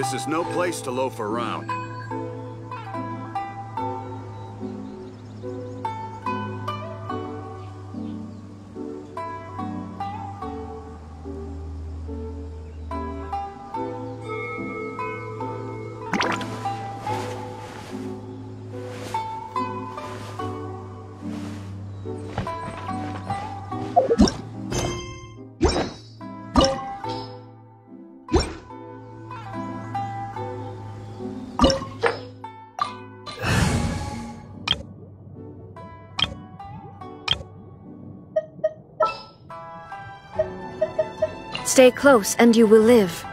This is no place to loaf around. Stay close and you will live.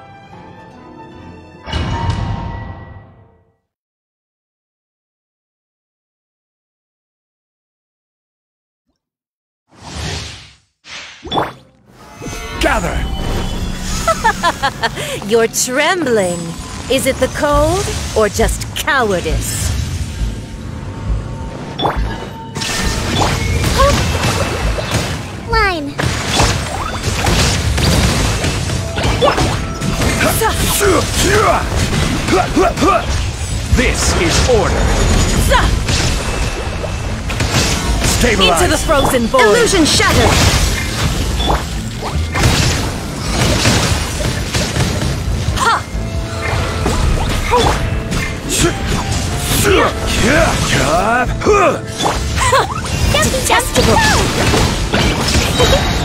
Gather! You're trembling. Is it the cold or just cowardice? This is order. Stabilize. Into the frozen void! Illusion shattered. Detestable!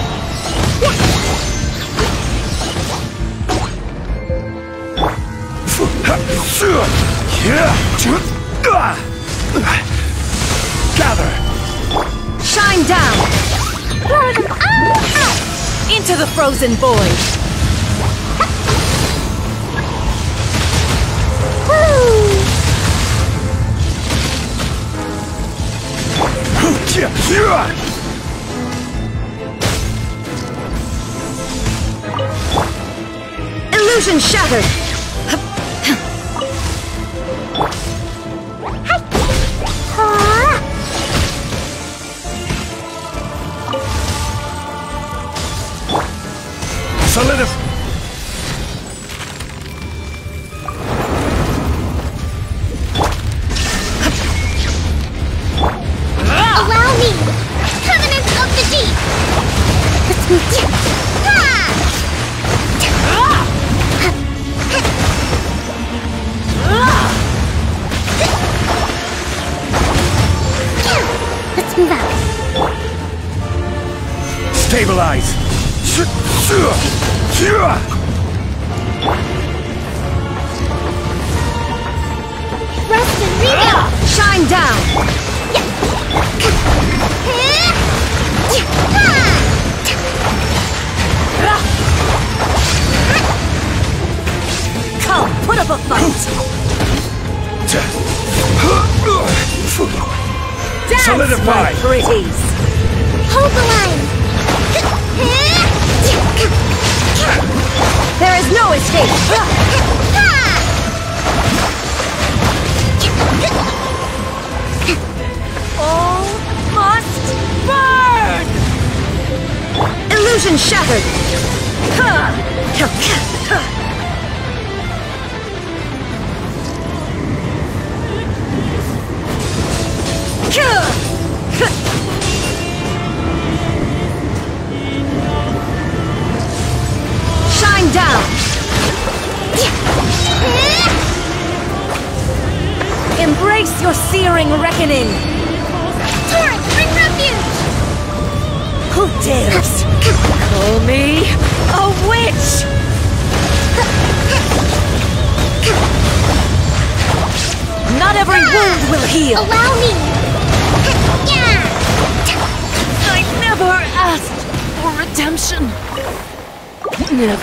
Gather. Shine down! Into the frozen void! Illusion shattered! Stabilize. Rest and rebuild. Shine down! Come, put up a fight! Dance, Solidify. my pretties! Hold the All must burn! Illusion shattered! Your searing reckoning! Torrent, bring refuge. Who dares call me a witch? Not every wound will heal. Allow me. Yeah. I never asked for redemption. Never.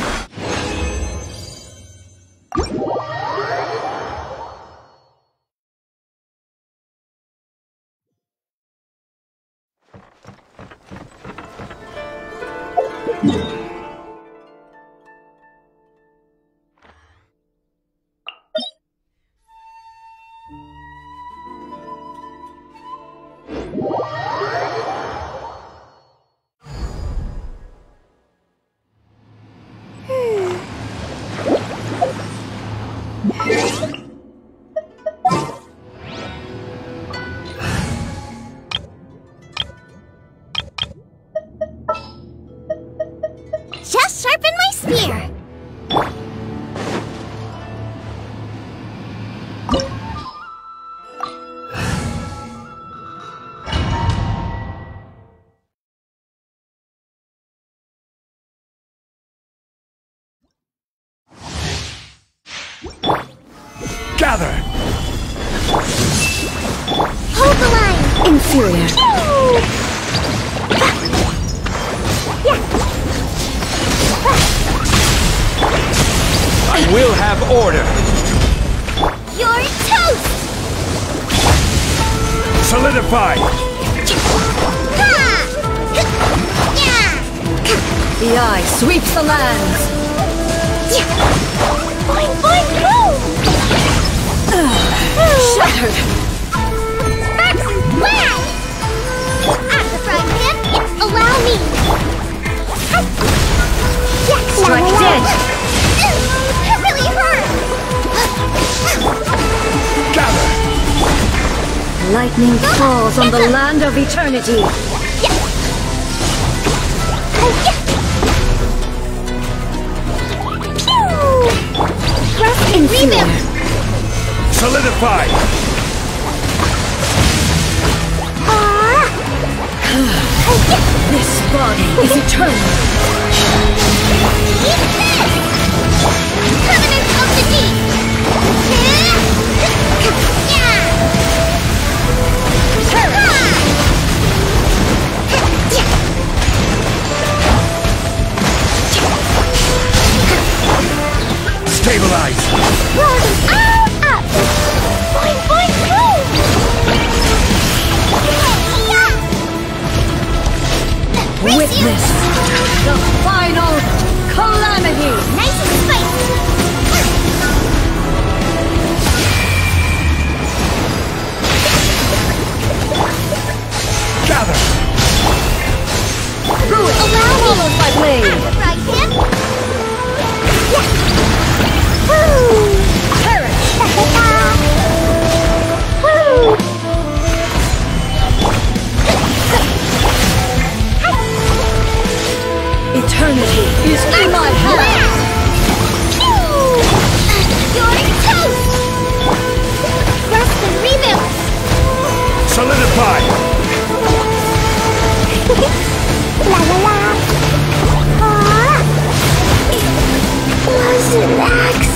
Yeah. Gather! Hold the line! Inferior. Solidify! Ha! Yeah! The eye sweeps the lands. Boing, boing, boom! Shattered. Max Blast! At the front hip, allow me! Strike dead. That really hurt! Gather! Lightning falls on the land of eternity. Pew! Rest and Inferior. rebuild! Solidify! Ah! This body is eternal. Eat! Covenant of the Deep! Stabilize! Roll them all ah, up! Ah. Boing, boing, boom! Yeah! Witness the final calamity. Nice and spicy! Gather! Ruin Allow me! followed ah, by blade. At the right hip! Yeah! Eternity is in my hands.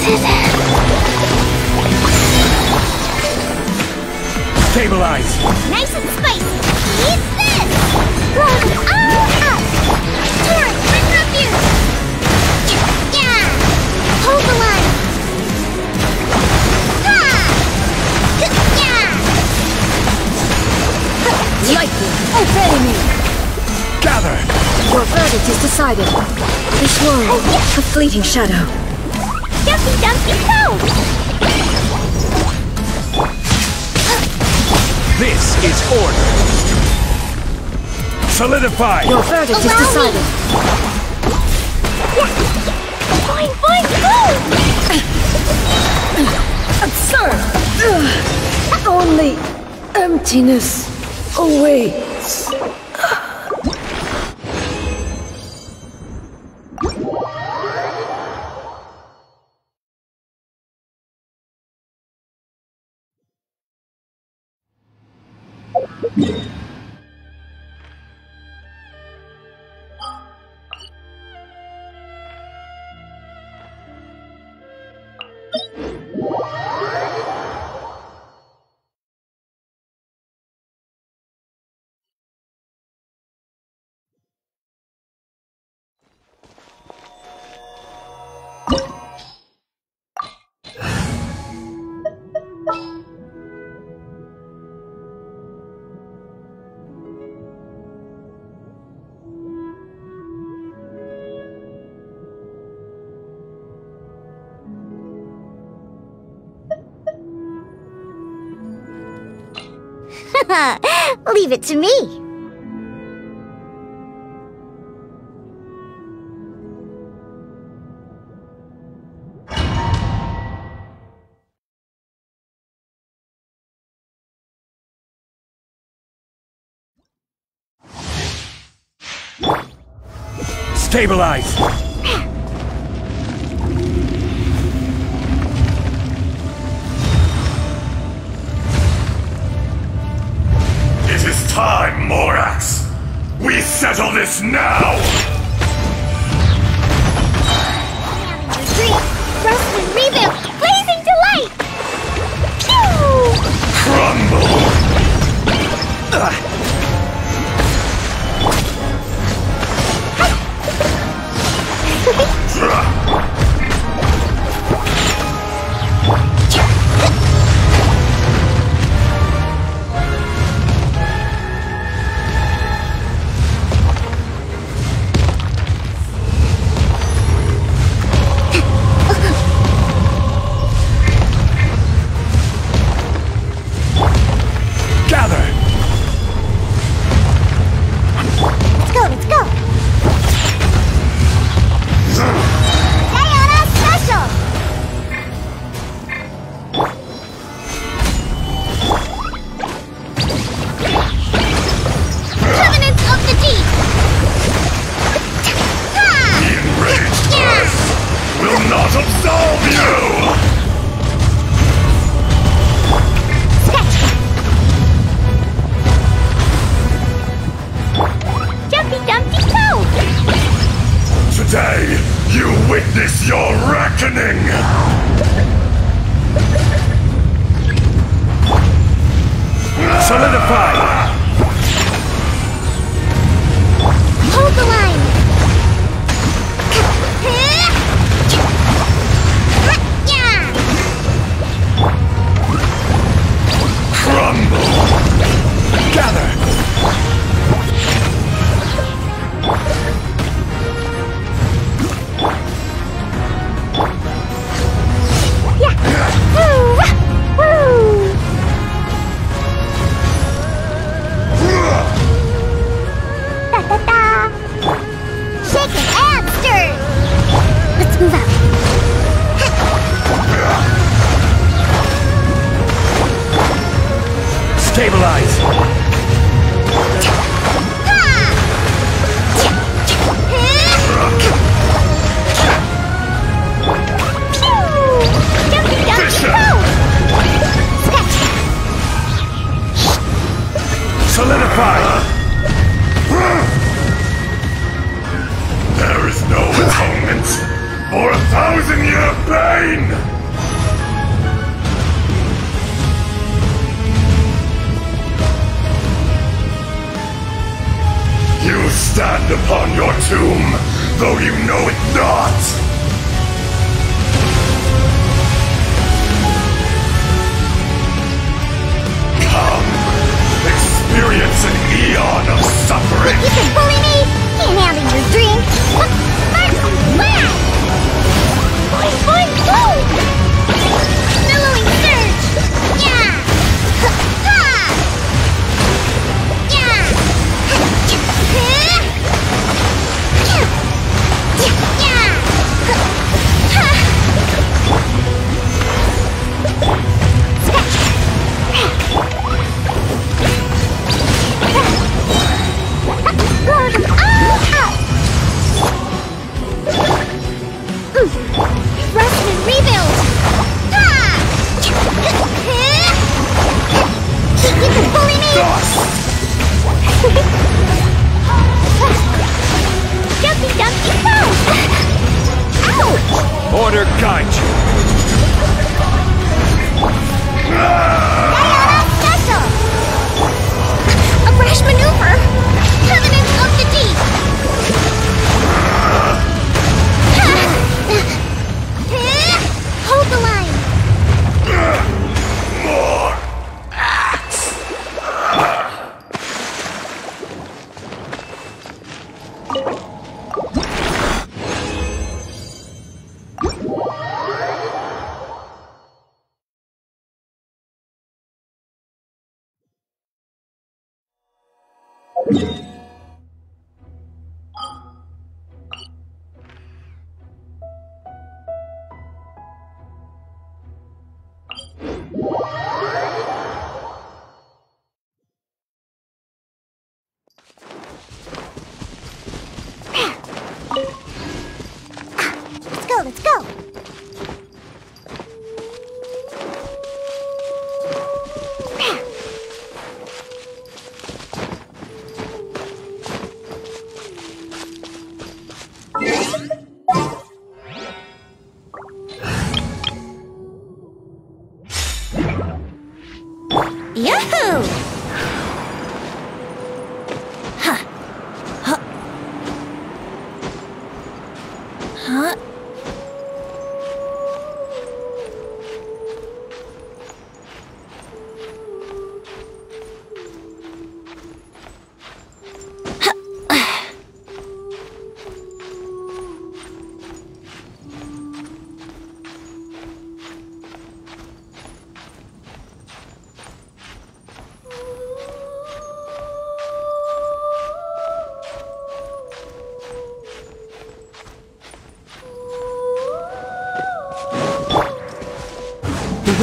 Accident! Stabilize! Nice and spicy! Eat this! Roll them all up! Torrent, bring up you! Yeah! Hold the line! Ha! Yeah! Lightning, obey me. Gather! Your verdict is decided. This world, oh, a fleeting shadow. Dumpy Dumpy Go! This is order! Solidify! Your verdict is Allow me. decided. Boing, boing, boom! Absurd! Only emptiness awaits. Yeah. Leave it to me. Stabilize! Now!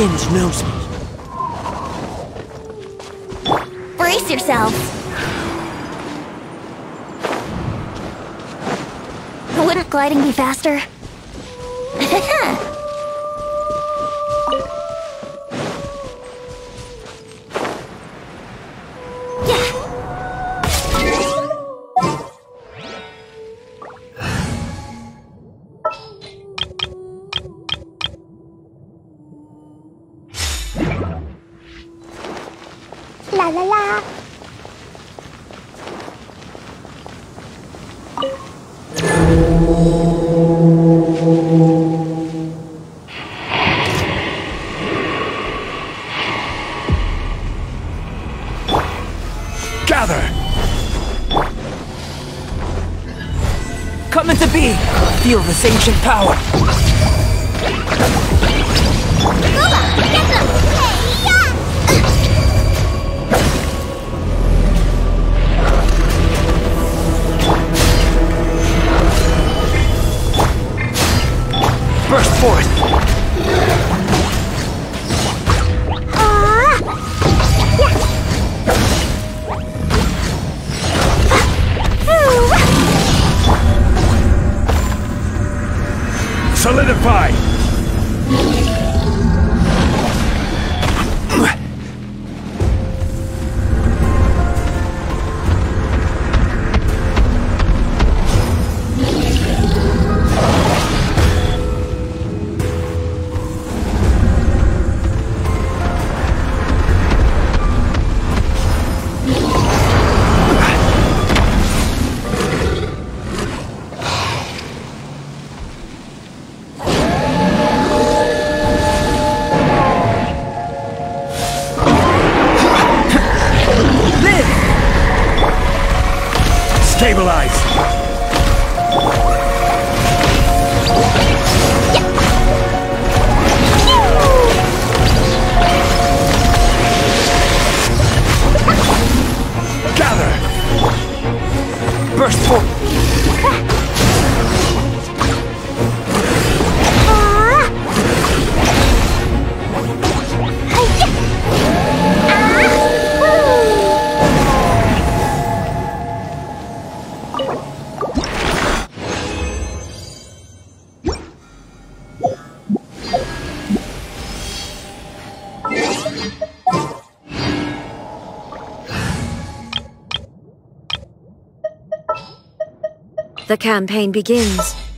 Knows me. Brace yourself. Wouldn't gliding be faster? Coming to be! Feel this ancient power! Burst forth! Solidify! Stabilize! Gather! Burst forth! The campaign begins.